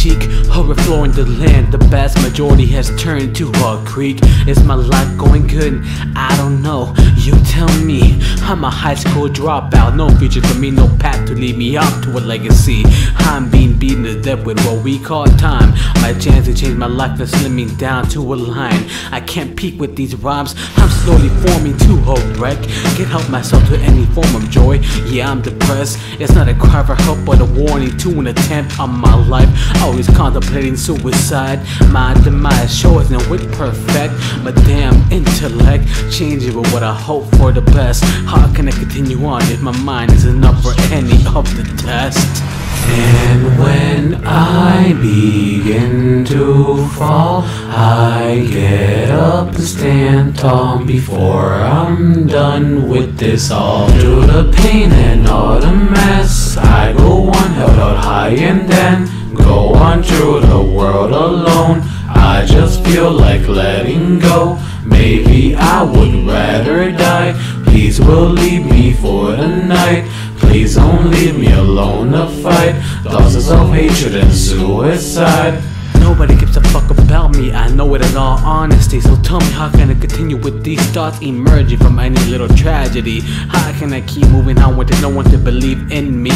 cheek, overflowing the land. The vast majority has turned to a creek. Is my life going good? I don't know. You tell me. I'm a high school dropout, no future for me, no path to lead me up to a legacy. I'm being beaten to death with what we call time. My chance to change my life is slimming down to a line. I can't peak with these rhymes. I'm slowly forming to a wreck. Can't help myself to any form of joy. Yeah, I'm depressed. It's not a cry for help, but a warning to an attempt on my life. Always contemplating suicide. My demise sure isn't perfect, My damn intellect changing with what I hope for the best. How can I continue on if my mind isn't up for any of the test? And when I begin to fall, I get up and stand tall before I'm done with this all. Through the pain and all world alone. I just feel like letting go. Maybe I would rather die. Please will leave me for the night. Please don't leave me alone to fight. Thoughts of self-hatred and suicide. Nobody gives a fuck about me, I know it in all honesty So tell me how can I continue with these thoughts emerging from any little tragedy How can I keep moving on when there's no one to believe in me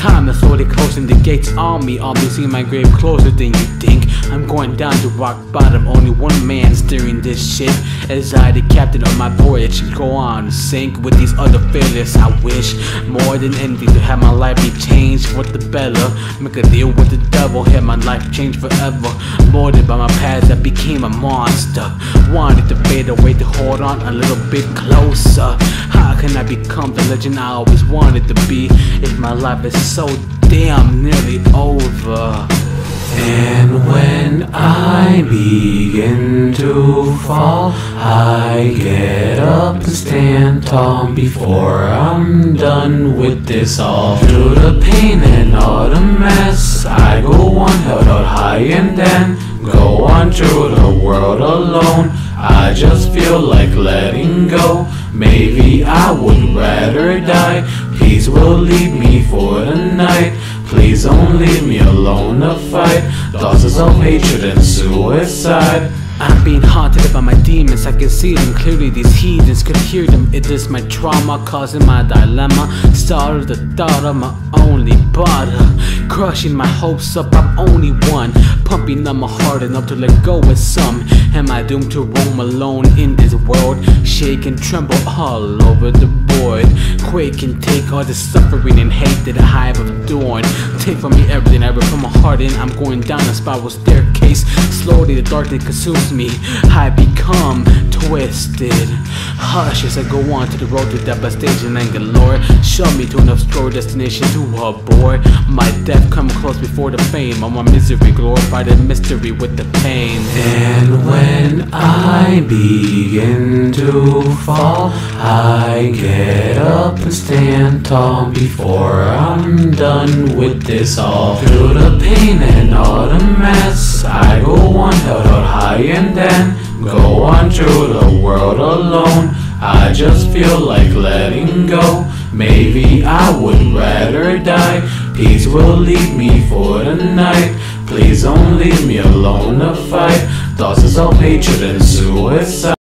Time is slowly closing the gates. On me seeing my grave closer than you think. I'm going down to rock bottom, only one man steering this ship. As I, the captain of my voyage, go on sink with these other failures I wish. More than anything to have my life be changed for the better. Make a deal with the devil, have my life change forever. Molded by my past, I became a monster Wanted to fade away to hold on a little bit closer How can I become the legend I always wanted to be If my life is so damn nearly over And when I begin to fall, I get up and stand tall before I'm done with this all. Through the pain and all the mess, I go on held out high and then go on through the world alone. I just feel like letting go. Maybe I would rather die. Peace will leave me for the night. Please don't leave me alone to fight. Thoughts of self-hatred and suicide. I'm being haunted by my demons, I can see them clearly. These heathens could hear them. It is my trauma causing my dilemma. Started the thought of my only butter, crushing my hopes up. I'm only one, pumping up my heart enough to let go with some. Am I doomed to roam alone in this world? Shake and tremble all over the board. Quake and take all the suffering and hate that I have endured. Take from me everything I ever put my heart in. I'm going down a spiral staircase. Slowly the darkness consumes me. I become twisted. Hush as I go on to the road to devastation and galore. Show me to an obscure destination to a abhor. My death come close before the fame of my misery. Glorify the mystery with the pain. And when I begin to fall, I get up and stand tall before I'm done with this all. Through the pain and all the mess, I go on held out high and then go on through the world alone. I just feel like letting go. Maybe I would rather die. Peace will leave me for the night. Please don't leave me alone to fight. Thoughts of self-hatred and suicide.